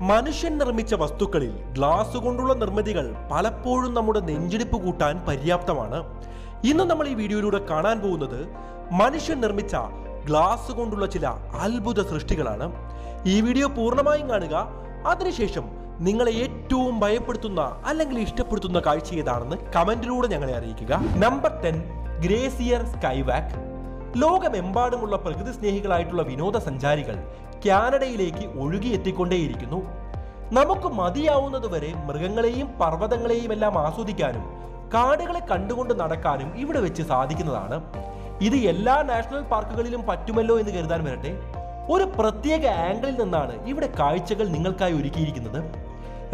മനുഷ്യൻ നിർമ്മിച്ച വസ്തുക്കളിൽ ഗ്ലാസ് കൊണ്ടുള്ള നിർമ്മിതികൾ പലപ്പോഴും നമ്മുടെ നെഞ്ചിടിപ്പ് കൂട്ടാൻ പര്യാപ്തമാണ്. ഇന്ന് നമ്മൾ ഈ വീഡിയോയിലൂടെ കാണാൻ പോകുന്നത് മനുഷ്യൻ നിർമ്മിച്ച ഗ്ലാസ് കൊണ്ടുള്ള ചില അത്ഭുത സൃഷ്ടികളാണ്. ഈ വീഡിയോ പൂർണമായും കാണുക. അതിനുശേഷം നിങ്ങളെ ഏറ്റവും ഭയപ്പെടുത്തുന്ന അല്ലെങ്കിൽ ഇഷ്ടപ്പെടുത്തുന്ന കാഴ്ച ഏതാണെന്ന് കമന്റിലൂടെ ഞങ്ങളെ അറിയിക്കുക. നമ്പർ ടെൻ ഗ്രേസിയർ സ്കൈവാക്ക് ലോകമെമ്പാടുമുള്ള പ്രകൃതി സ്നേഹികളായിട്ടുള്ള വിനോദസഞ്ചാരികൾ കാനഡയിലേക്ക് ഒഴുകിയെത്തിക്കൊണ്ടേയിരിക്കുന്നു. നമുക്ക് മതിയാവുന്നതുവരെ മൃഗങ്ങളെയും പർവതങ്ങളെയും എല്ലാം ആസ്വദിക്കാനും കാടുകളെ കണ്ടുകൊണ്ട് നടക്കാനും ഇവിടെ വെച്ച് സാധിക്കുന്നതാണ്. ഇത് എല്ലാ നാഷണൽ പാർക്കുകളിലും പറ്റുമല്ലോ എന്ന് കരുതാൻ വരട്ടെ. ഒരു പ്രത്യേക ആംഗിളിൽ നിന്നാണ് ഇവിടെ കാഴ്ചകൾ നിങ്ങൾക്കായി ഒരുക്കിയിരിക്കുന്നത്.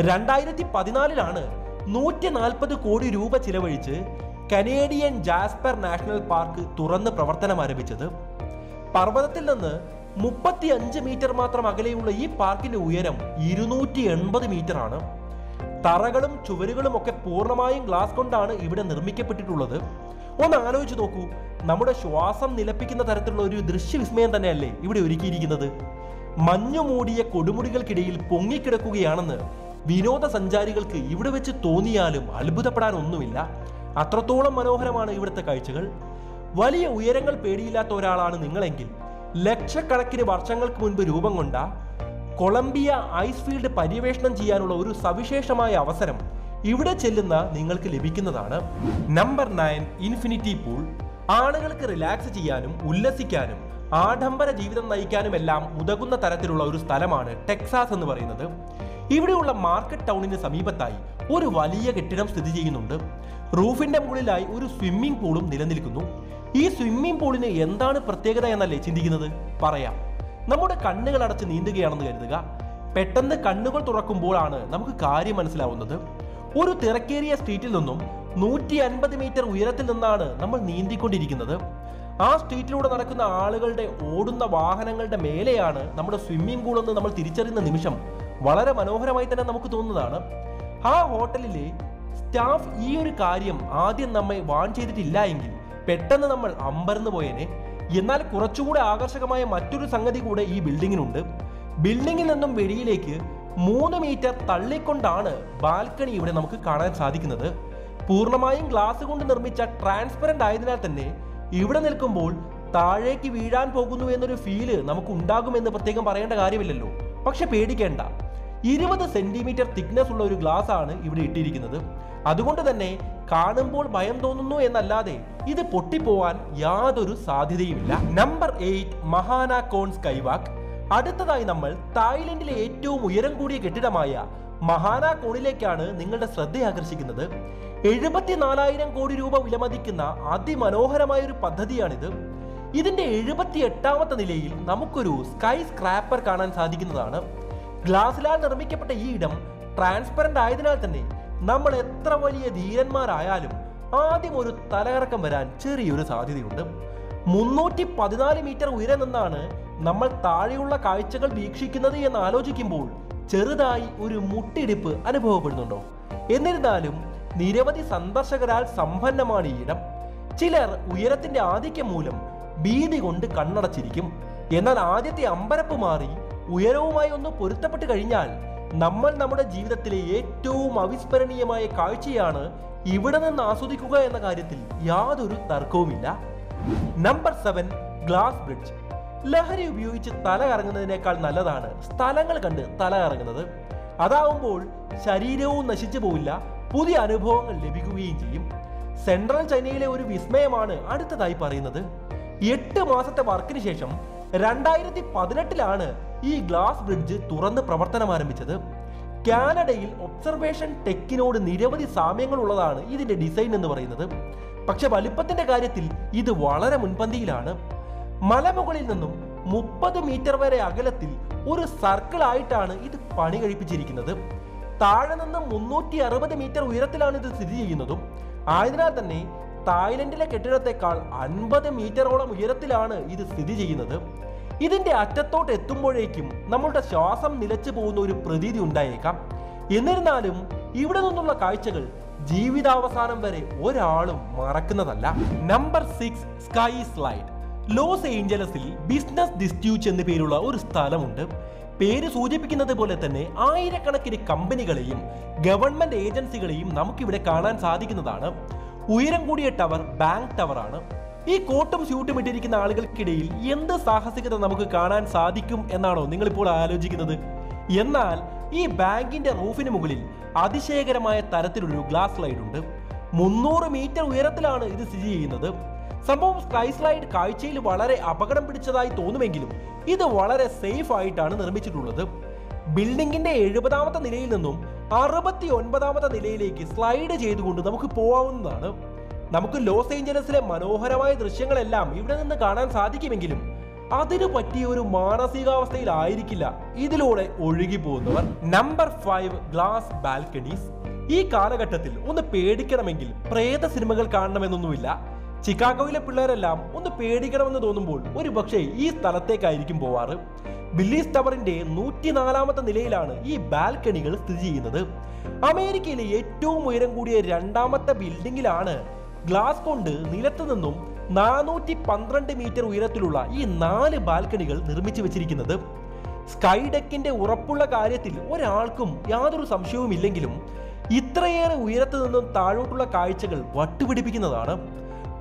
രണ്ടായിരത്തി പതിനാലിലാണ് നൂറ്റി നാൽപ്പത് കോടി രൂപ ചിലവഴിച്ച് കനേഡിയൻ ജാസ്പർ നാഷണൽ പാർക്ക് തുറന്ന് പ്രവർത്തനം ആരംഭിച്ചത് പർവതത്തിൽ നിന്ന് മുപ്പത്തി അഞ്ച് മീറ്റർ മാത്രം അകലെയുള്ള ഈ പാർക്കിന്റെ ഉയരം ഇരുന്നൂറ്റി എൺപത് മീറ്റർ ആണ് തറകളും ചുവരുകളും ഒക്കെ പൂർണമായും ഗ്ലാസ് കൊണ്ടാണ് ഇവിടെ നിർമ്മിക്കപ്പെട്ടിട്ടുള്ളത്. ഒന്ന് ആലോചിച്ച് നോക്കൂ നമ്മുടെ ശ്വാസം നിലപ്പിക്കുന്ന തരത്തിലുള്ള ഒരു ദൃശ്യവിസ്മയം തന്നെയല്ലേ ഇവിടെ ഒരുക്കിയിരിക്കുന്നത്? മഞ്ഞു മൂടിയ കൊടുമുടികൾക്കിടയിൽ പൊങ്ങിക്കിടക്കുകയാണെന്ന് വിനോദസഞ്ചാരികൾക്ക് ഇവിടെ വെച്ച് തോന്നിയാലും അത്ഭുതപ്പെടാൻ ഒന്നുമില്ല അത്രത്തോളം മനോഹരമാണ് ഇവിടുത്തെ കാഴ്ചകൾ. വലിയ ഉയരങ്ങൾ പേടിയില്ലാത്ത ഒരാളാണ് നിങ്ങളെങ്കിൽ ലക്ഷക്കണക്കിന് വർഷങ്ങൾക്ക് മുൻപ് രൂപം കൊണ്ട കൊളംബിയ ഐസ് ഫീൽഡ് പര്യവേഷണം ചെയ്യാനുള്ള ഒരു സവിശേഷമായ അവസരം ഇവിടെ ചെല്ലുന്ന നിങ്ങൾക്ക് ലഭിക്കുന്നതാണ്. Number nine infinity pool. ആളുകൾക്ക് റിലാക്സ് ചെയ്യാനും ഉല്ലസിക്കാനും ആഡംബര ജീവിതം നയിക്കാനും എല്ലാം ഉതകുന്ന തരത്തിലുള്ള ഒരു സ്ഥലമാണ് ടെക്സാസ് എന്ന് പറയുന്നത്. ഇവിടെയുള്ള മാർക്കറ്റ് ടൗണിന് സമീപത്തായി ഒരു വലിയ കെട്ടിടം സ്ഥിതി ചെയ്യുന്നുണ്ട്. റൂഫിന്റെ മുകളിലായി ഒരു സ്വിമ്മിംഗ് പൂളും നിലനിൽക്കുന്നു. ഈ സ്വിമ്മിംഗ് പൂളിന് എന്താണ് പ്രത്യേകത എന്നല്ലേ ചിന്തിക്കുന്നത്? പറയാം. നമ്മുടെ കണ്ണുകൾ അടച്ച് നീന്തുകയാണെന്ന് കരുതുക. പെട്ടെന്ന് കണ്ണുകൾ തുറക്കുമ്പോഴാണ് നമുക്ക് കാര്യം മനസ്സിലാവുന്നത്. ഒരു തിരക്കേറിയ സ്ട്രീറ്റിൽ നിന്നും നൂറ്റി അൻപത് മീറ്റർ ഉയരത്തിൽ നിന്നാണ് നമ്മൾ നീന്തിക്കൊണ്ടിരിക്കുന്നത്. ആ സ്ട്രീറ്റിലൂടെ നടക്കുന്ന ആളുകളുടെ ഓടുന്ന വാഹനങ്ങളുടെ മേലെയാണ് നമ്മുടെ സ്വിമ്മിംഗ് പൂൾ എന്ന് നമ്മൾ തിരിച്ചറിയുന്ന നിമിഷം വളരെ മനോഹരമായി തന്നെ നമുക്ക് തോന്നുന്നതാണ്. ആ ഹോട്ടലിലെ സ്റ്റാഫ് ഈ ഒരു കാര്യം ആദ്യം നമ്മെ വാൺ ചെയ്തിട്ടില്ല എങ്കിൽ പെട്ടെന്ന് നമ്മൾ അമ്പരന്ന് പോയേനെ. എന്നാൽ കുറച്ചുകൂടെ ആകർഷകമായ മറ്റൊരു സംഗതി കൂടെ ഈ ബിൽഡിങ്ങിനുണ്ട്. ബിൽഡിങ്ങിൽ നിന്നും വെളിയിലേക്ക് മൂന്ന് മീറ്റർ തള്ളിക്കൊണ്ടാണ് ബാൽക്കണി ഇവിടെ നമുക്ക് കാണാൻ സാധിക്കുന്നത്. പൂർണമായും ഗ്ലാസ് കൊണ്ട് നിർമ്മിച്ച ട്രാൻസ്പെറന്റ് ആയതിനാൽ തന്നെ ഇവിടെ നിൽക്കുമ്പോൾ താഴേക്ക് വീഴാൻ പോകുന്നു എന്നൊരു ഫീൽ നമുക്ക് ഉണ്ടാകുമെന്ന് പ്രത്യേകം പറയേണ്ട കാര്യമില്ലല്ലോ. പക്ഷെ പേടിക്കേണ്ട. ഇരുപത് സെന്റിമീറ്റർ തിക്നെസ് ഉള്ള ഒരു ഗ്ലാസ് ആണ് ഇവിടെ ഇട്ടിരിക്കുന്നത്. അതുകൊണ്ട് തന്നെ കാണുമ്പോൾ ഭയം തോന്നുന്നു എന്നല്ലാതെ ഇത് പൊട്ടിപ്പോവാൻ യാതൊരു സാധ്യതയുമില്ല. Number eight Mahanakhon skywalk അടുത്തതായി നമ്മൾ തായ്ലൻഡിലെ ഏറ്റവും ഉയരം കൂടിയ കെട്ടിടമായ മഹാന കോണിലേക്കാണ് നിങ്ങളുടെ ശ്രദ്ധ ആകർഷിക്കുന്നത് എഴുപത്തിനാലായിരം കോടി രൂപ വിലമതിക്കുന്ന അതിമനോഹരമായ ഒരു പദ്ധതിയാണിത്. ഇതിന്റെ എഴുപത്തി എട്ടാമത്തെ നിലയിൽ നമുക്കൊരു സ്കൈ സ്ക്രാപ്പർ കാണാൻ സാധിക്കുന്നതാണ്. ഗ്ലാസിലാൽ നിർമ്മിക്കപ്പെട്ട ഈ ഇടം ട്രാൻസ്പെറന്റ് ആയതിനാൽ തന്നെ നമ്മൾ എത്ര വലിയ ധീരന്മാരായാലും ആദ്യം ഒരു തലകറക്കം വരാൻ ചെറിയൊരു സാധ്യതയുണ്ട്. മുന്നൂറ്റി പതിനാല് മീറ്റർ ഉയരെ നിന്നാണ് നമ്മൾ താഴെയുള്ള കാഴ്ചകൾ വീക്ഷിക്കുന്നത് എന്ന് ആലോചിക്കുമ്പോൾ ചെറുതായി ഒരു മുട്ടിടിപ്പ് അനുഭവപ്പെടുന്നുണ്ടോ? എന്നിരുന്നാലും നിരവധി സന്ദർശകരാൽ സമ്പന്നമാണ് ഈ ഇടം. ചിലർ ഉയരത്തിന്റെ ആധിക്യം മൂലം ഭീതി കൊണ്ട് കണ്ണടച്ചിരിക്കും. എന്നാൽ ആദ്യത്തെ അമ്പരപ്പ് മാറി ഉയരവുമായി ഒന്ന് പൊരുത്തപ്പെട്ട് കഴിഞ്ഞാൽ നമ്മൾ നമ്മുടെ ജീവിതത്തിലെ ഏറ്റവും അവിസ്മരണീയമായ കാഴ്ചയാണ് ഇവിടെ നിന്ന് ആസ്വദിക്കുക എന്ന കാര്യത്തിൽ യാതൊരു തർക്കവുമില്ല. നമ്പർ സെവൻ ഗ്ലാസ് ബ്രിഡ്ജ് ലഹരി ഉപയോഗിച്ച് തല കറങ്ങുന്നതിനേക്കാൾ നല്ലതാണ് സ്ഥലങ്ങൾ കണ്ട് തല കറങ്ങുന്നത്. അതാവുമ്പോൾ ശരീരവും നശിച്ചു പോവില്ല പുതിയ അനുഭവങ്ങൾ ലഭിക്കുകയും ചെയ്യും. സെൻട്രൽ ചൈനയിലെ ഒരു വിസ്മയമാണ് അടുത്തതായി പറയുന്നത്. എട്ട് മാസത്തെ വർക്കിന് ശേഷം രണ്ടായിരത്തി പതിനെട്ടിലാണ് ഈ ഗ്ലാസ് ബ്രിഡ്ജ് തുറന്ന് പ്രവർത്തനം ആരംഭിച്ചത് കാനഡയിൽ ഒബ്സർവേഷൻ ടെക്കിനോട് നിരവധി സാമ്യങ്ങൾ ഉള്ളതാണ് ഇതിന്റെ ഡിസൈൻ എന്ന് പറയുന്നത്. പക്ഷെ വലിപ്പത്തിന്റെ കാര്യത്തിൽ ഇത് വളരെ മുൻപന്തിയിലാണ്. മലമുകളിൽ നിന്നും മുപ്പത് മീറ്റർ വരെ അകലത്തിൽ ഒരു സർക്കിൾ ആയിട്ടാണ് ഇത് പണി കഴിപ്പിച്ചിരിക്കുന്നത്. താഴെ നിന്ന് മുന്നൂറ്റി അറുപത് മീറ്റർ ഉയരത്തിലാണ് ഇത് സ്ഥിതി ചെയ്യുന്നതും. ആയതിനാൽ തന്നെ തായ്ലൻഡിലെ കെട്ടിടത്തെക്കാൾ അൻപത് മീറ്ററോളം ഉയരത്തിലാണ് ഇത് സ്ഥിതി ചെയ്യുന്നത്. ഇതിന്റെ അറ്റത്തോട്ട് എത്തുമ്പോഴേക്കും നമ്മളുടെ ശ്വാസം നിലച്ചു പോകുന്ന ഒരു പ്രതീതി ഉണ്ടായേക്കാം. എന്നിരുന്നാലും ഇവിടെ നിന്നുള്ള കാഴ്ചകൾ ജീവിതാവസാനം വരെ ഒരാളും മറക്കുന്നതല്ല. Number six sky slide Los ഏഞ്ചലസിൽ business ഡിസ്റ്റ്യൂച്ച് എന്ന പേരുള്ള ഒരു സ്ഥലമുണ്ട്. പേര് സൂചിപ്പിക്കുന്നത് പോലെ തന്നെ ആയിരക്കണക്കിന് കമ്പനികളെയും ഗവൺമെന്റ് ഏജൻസികളെയും നമുക്കിവിടെ കാണാൻ സാധിക്കുന്നതാണ്. ഉയരം കൂടിയ ടവർ ബാങ്ക് ടവർ ആണ്. ഈ കോട്ടും സ്യൂട്ടും ഇട്ടിരിക്കുന്ന ആളുകൾക്കിടയിൽ എന്ത് സാഹസികത നമുക്ക് കാണാൻ സാധിക്കും എന്നാണോ നിങ്ങളിപ്പോൾ ആലോചിക്കുന്നത്? എന്നാൽ ഈ ബാങ്കിന്റെ റൂഫിന് മുകളിൽ അതിശയകരമായ തരത്തിലൊരു ഗ്ലാസ് സ്ലൈഡ് ഉണ്ട്. മുന്നൂറ് മീറ്റർ ഉയരത്തിലാണ് ഇത് സ്ഥിതി ചെയ്യുന്നത്. സംഭവം സ്കൈ സ്ലൈഡ് കാഴ്ചയിൽ വളരെ അപകടം പിടിച്ചതായി തോന്നുമെങ്കിലും ഇത് വളരെ സേഫ് ആയിട്ടാണ് നിർമ്മിച്ചിട്ടുള്ളത്. ബിൽഡിംഗിന്റെ എഴുപതാമത്തെ നിലയിൽ നിന്നും അറുപത്തി ഒൻപതാമത്തെ നിലയിലേക്ക് സ്ലൈഡ് ചെയ്തുകൊണ്ട് നമുക്ക് പോവാവുന്നതാണ്. നമുക്ക് ലോസ് ഏഞ്ചലസിലെ മനോഹരമായ ദൃശ്യങ്ങളെല്ലാം ഇവിടെ നിന്ന് കാണാൻ സാധിക്കുമെങ്കിലും അതിനു പറ്റിയ ഒരു മാനസികാവസ്ഥയിലായിരിക്കില്ല. ഇതിലൂടെ ഒഴുകി പോകുന്നവർ നമ്പർ ഫൈവ് ഗ്ലാസ് ബാൽക്കണീസ്. ഈ കാലഘട്ടത്തിൽ ഒന്ന് പേടിക്കണമെങ്കിൽ പ്രേത സിനിമകൾ കാണണമെന്നൊന്നുമില്ല. ചിക്കാഗോയിലെ പിള്ളേരെല്ലാം ഒന്ന് പേടിക്കണമെന്ന് തോന്നുമ്പോൾ ഒരു പക്ഷേ ഈ സ്ഥലത്തേക്കായിരിക്കും പോവാറ്. ബില്ലീസ് ടവറിന്റെ നൂറ്റിനാലാമത്തെ നിലയിലാണ് ഈ ബാൽക്കണികൾ സ്ഥിതി ചെയ്യുന്നത്. അമേരിക്കയിലെ ഏറ്റവും ഉയരം കൂടിയ രണ്ടാമത്തെ ബിൽഡിംഗിലാണ് ഗ്ലാസ് കൊണ്ട് നിലത്തു നിന്നും നാനൂറ്റി പന്ത്രണ്ട് മീറ്റർ ഉയരത്തിലുള്ള ഈ നാല് ബാൽക്കണികൾ നിർമ്മിച്ചു വെച്ചിരിക്കുന്നത്. സ്കൈഡെക്കിന്റെ ഉറപ്പുള്ള കാര്യത്തിൽ ഒരാൾക്കും യാതൊരു സംശയവും ഇല്ലെങ്കിലും ഇത്രയേറെ ഉയരത്തു നിന്നും താഴോട്ടുള്ള കാഴ്ചകൾ വട്ടുപിടിപ്പിക്കുന്നതാണ്.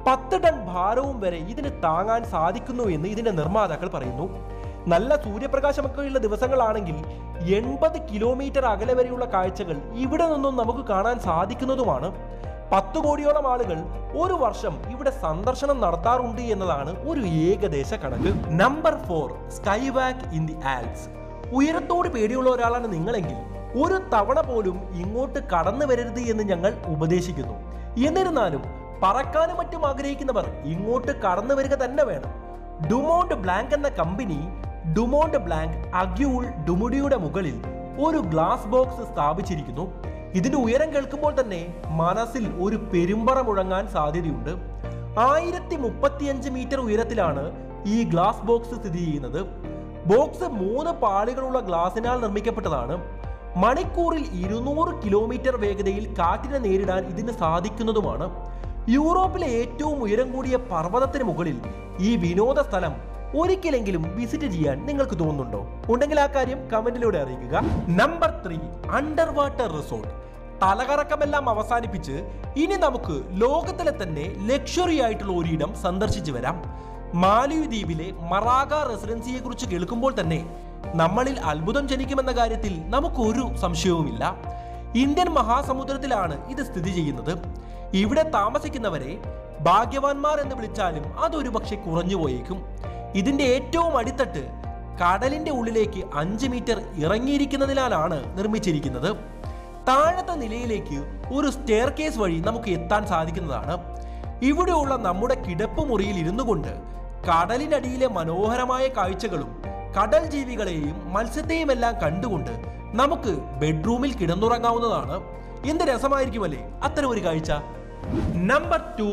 പത്ത് ടൺ ഭാരവും വരെ ഇതിന് താങ്ങാൻ സാധിക്കുന്നു എന്ന് ഇതിന്റെ നിർമ്മാതാക്കൾ പറയുന്നു. നല്ല സൂര്യപ്രകാശമൊക്കെയുള്ള ദിവസങ്ങളാണെങ്കിൽ എൺപത് കിലോമീറ്റർ അകലെ വരെയുള്ള കാഴ്ചകൾ ഇവിടെ നിന്നും നമുക്ക് കാണാൻ സാധിക്കുന്നതുമാണ്. പത്ത് കോടിയോളം ആളുകൾ ഒരു വർഷം ഇവിടെ സന്ദർശനം നടത്താറുണ്ട് എന്നതാണ് ഒരു ഏകദേശ കണക്ക്. Number four sky walk in the Alps ഉയരത്തോട് പേടിയുള്ള ഒരാളാണ് നിങ്ങളെങ്കിൽ ഒരു തവണ പോലും ഇങ്ങോട്ട് കടന്നു വരരുത് എന്ന് ഞങ്ങൾ ഉപദേശിക്കുന്നു. എന്നിരുന്നാലും പറക്കാനും മറ്റും ആഗ്രഹിക്കുന്നവർ ഇങ്ങോട്ട് കടന്നു വരിക തന്നെ വേണം. ഡുമോണ്ട് ബ്ലാങ്ക് എന്ന കമ്പനി ഡുമോണ്ട് ബ്ലാങ്ക് അഗ്യൂൾ ഡുമുഡിയുടെ മുകളിൽ ഒരു ഗ്ലാസ് ബോക്സ് സ്ഥാപിച്ചിരിക്കുന്നു. ഇതിന്റെ ഉയരം കേൾക്കുമ്പോൾ തന്നെ മനസ്സിൽ ഒരു പെരുമ്പറ മുഴങ്ങാൻ സാധ്യതയുണ്ട്. ആയിരത്തി മുപ്പത്തിയഞ്ച് മീറ്റർ ഉയരത്തിലാണ് ഈ ഗ്ലാസ് ബോക്സ് സ്ഥിതി ചെയ്യുന്നത്. ബോക്സ് മൂന്ന് പാളികളുള്ള ഗ്ലാസിനാൽ നിർമ്മിക്കപ്പെട്ടതാണ്. മണിക്കൂറിൽ ഇരുന്നൂറ് കിലോമീറ്റർ വേഗതയിൽ കാറ്റിനെ നേരിടാൻ ഇതിന് സാധിക്കുന്നതുമാണ്. യൂറോപ്പിലെ ഏറ്റവും ഉയരം കൂടിയ പർവതത്തിന് മുകളിൽ ഈ വിനോദ സ്ഥലം ഒരിക്കലെങ്കിലും വിസിറ്റ് ചെയ്യാൻ നിങ്ങൾക്ക് തോന്നുന്നുണ്ടോ? ഉണ്ടെങ്കിൽ ആ കാര്യം കമന്റിലൂടെ അറിയിക്കുക. Number three under water resort തലകറക്കമെല്ലാം അവസാനിപ്പിച്ച് ഇനി നമുക്ക് ലോകത്തിലെ തന്നെ ലക്ഷറി ആയിട്ടുള്ള ഒരിടം സന്ദർശിച്ചു വരാം. മാലിയു ദ്വീപിലെ മറാഗ റെസിഡൻസിയെ കുറിച്ച് കേൾക്കുമ്പോൾ തന്നെ നമ്മളിൽ അത്ഭുതം ജനിക്കുമെന്ന കാര്യത്തിൽ നമുക്കൊരു സംശയവുമില്ല. ഇന്ത്യൻ മഹാസമുദ്രത്തിലാണ് ഇത് സ്ഥിതി ചെയ്യുന്നത്. ഇവിടെ താമസിക്കുന്നവരെ ഭാഗ്യവാന്മാർ എന്ന് വിളിച്ചാലും അതൊരു പക്ഷെ കുറഞ്ഞു പോയേക്കും ഇതിന്റെ ഏറ്റവും അടിത്തട്ട് കടലിന്റെ ഉള്ളിലേക്ക് അഞ്ച് മീറ്റർ ഇറങ്ങിയിരിക്കുന്നതിനാലാണ് നിർമ്മിച്ചിരിക്കുന്നത്. താഴത്തെ നിലയിലേക്ക് ഒരു സ്റ്റെയർ കേസ് വഴി നമുക്ക് എത്താൻ സാധിക്കുന്നതാണ്. ഇവിടെയുള്ള നമ്മുടെ കിടപ്പ് മുറിയിൽ ഇരുന്നു കൊണ്ട് കടലിനടിയിലെ മനോഹരമായ കാഴ്ചകളും കടൽ ജീവികളെയും മത്സ്യത്തെയും എല്ലാം കണ്ടുകൊണ്ട് നമുക്ക് ബെഡ്റൂമിൽ കിടന്നുറങ്ങാവുന്നതാണ്. എന്ത് രസമായിരിക്കുമല്ലേ അത്തരം ഒരു കാഴ്ച. Number two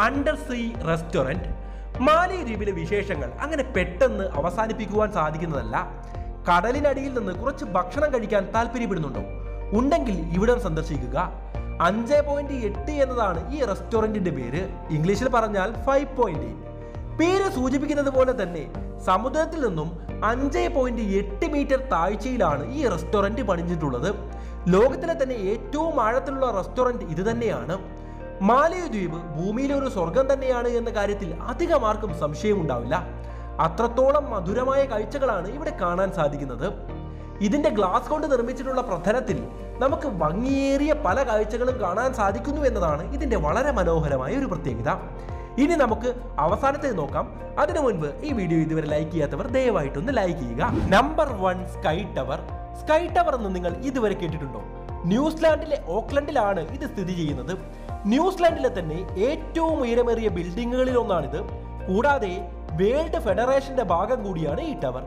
under sea restaurant മാലി ദ്വീപിലെ വിശേഷങ്ങൾ അങ്ങനെ പെട്ടെന്ന് അവസാനിപ്പിക്കുവാൻ സാധിക്കുന്നതല്ല. കടലിനടിയിൽ നിന്ന് കുറച്ച് ഭക്ഷണം കഴിക്കാൻ താല്പര്യപ്പെടുന്നുണ്ടോ? ഉണ്ടെങ്കിൽ ഇവിടം സന്ദർശിക്കുക. അഞ്ച് പോയിന്റ് എട്ട് എന്നതാണ് ഈ റെസ്റ്റോറന്റിന്റെ പേര്. ഇംഗ്ലീഷിൽ പറഞ്ഞാൽ ഫൈവ് പോയിന്റ് പേര് സൂചിപ്പിക്കുന്നത് പോലെ തന്നെ സമുദ്രത്തിൽ നിന്നും അഞ്ച് പോയിന്റ് എട്ട് മീറ്റർ താഴ്ചയിലാണ് ഈ റെസ്റ്റോറന്റ് പണിഞ്ഞിട്ടുള്ളത്. ലോകത്തിലെ തന്നെ ഏറ്റവും ആഴത്തിലുള്ള റെസ്റ്റോറന്റ് ഇത് തന്നെയാണ്. മാലയ ദ്വീപ് ഭൂമിയിലെ ഒരു സ്വർഗം തന്നെയാണ് എന്ന കാര്യത്തിൽ അധികം ആർക്കും സംശയമുണ്ടാവില്ല. അത്രത്തോളം മധുരമായ കാഴ്ചകളാണ് ഇവിടെ കാണാൻ സാധിക്കുന്നത്. ഇതിന്റെ ഗ്ലാസ് കൊണ്ട് നിർമ്മിച്ചിട്ടുള്ള പ്രഥനത്തിൽ നമുക്ക് ഭംഗിയേറിയ പല കാഴ്ചകളും കാണാൻ സാധിക്കുന്നു എന്നതാണ് ഇതിന്റെ വളരെ മനോഹരമായ ഒരു പ്രത്യേകത. ഇനി നമുക്ക് അവസാനത്തെ നോക്കാം. അതിനു മുൻപ് ഈ വീഡിയോ ഇതുവരെ ലൈക്ക് ചെയ്യാത്തവർ ദയവായിട്ടൊന്ന് ലൈക്ക് ചെയ്യുക. Number one sky tower sky tower എന്ന് നിങ്ങൾ ഇതുവരെ കേട്ടിട്ടുണ്ടോ? ന്യൂസിലാൻഡിലെ ഓക്ലൻഡിലാണ് ഇത് സ്ഥിതി ചെയ്യുന്നത്. ന്യൂസിലാൻഡിലെ തന്നെ ഏറ്റവും ഉയരമേറിയ ബിൽഡിങ്ങുകളിൽ ഒന്നാണിത്. കൂടാതെ വേൾഡ് ഫെഡറേഷന്റെ ഭാഗം കൂടിയാണ് ഈ ടവർ.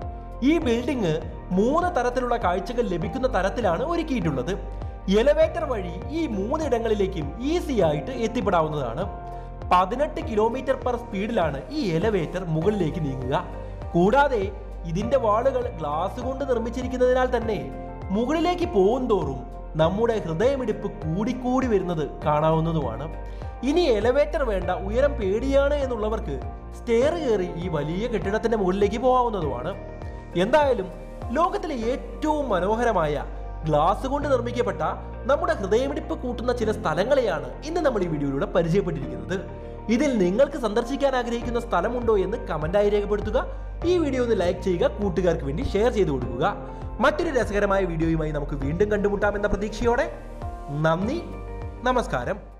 ഈ ബിൽഡിംഗ് മൂന്ന് തരത്തിലുള്ള കാഴ്ചകൾ ലഭിക്കുന്ന തരത്തിലാണ് ഒരുക്കിയിട്ടുള്ളത്. എലവേറ്റർ വഴി ഈ മൂന്നിടങ്ങളിലേക്കും ഈസി ആയിട്ട് എത്തിപ്പെടാവുന്നതാണ്. പതിനെട്ട് കിലോമീറ്റർ പെർ സ്പീഡിലാണ് ഈ എലവേറ്റർ മുകളിലേക്ക് നീങ്ങുക. കൂടാതെ ഇതിന്റെ വാളുകൾ ഗ്ലാസ് കൊണ്ട് നിർമ്മിച്ചിരിക്കുന്നതിനാൽ തന്നെ മുകളിലേക്ക് പോകുന്തോറും നമ്മുടെ ഹൃദയമിടിപ്പ് കൂടിക്കൂടി വരുന്നത് കാണാവുന്നതുമാണ്. ഇനി എലവേറ്റർ വേണ്ട ഉയരം പേടിയാണ് എന്നുള്ളവർക്ക് സ്റ്റെയർ കയറി ഈ വലിയ കെട്ടിടത്തിന്റെ മുകളിലേക്ക് പോകാവുന്നതുമാണ്. എന്തായാലും ലോകത്തിലെ ഏറ്റവും മനോഹരമായ ഗ്ലാസ് കൊണ്ട് നിർമ്മിക്കപ്പെട്ട നമ്മുടെ ഹൃദയമിടിപ്പ് കൂട്ടുന്ന ചില സ്ഥലങ്ങളെയാണ് ഇന്ന് നമ്മൾ ഈ വീഡിയോയിലൂടെ പരിചയപ്പെട്ടിരിക്കുന്നത്. ഇതിൽ നിങ്ങൾക്ക് സന്ദർശിക്കാൻ ആഗ്രഹിക്കുന്ന സ്ഥലമുണ്ടോ എന്ന് കമന്റായി രേഖപ്പെടുത്തുക. ഈ വീഡിയോ ഒന്ന് ലൈക്ക് ചെയ്യുക കൂട്ടുകാർക്ക് വേണ്ടി ഷെയർ ചെയ്ത് കൊടുക്കുക. മറ്റൊരു രസകരമായ വീഡിയോയുമായി നമുക്ക് വീണ്ടും കണ്ടുമുട്ടാമെന്ന പ്രതീക്ഷയോടെ നന്ദി നമസ്കാരം.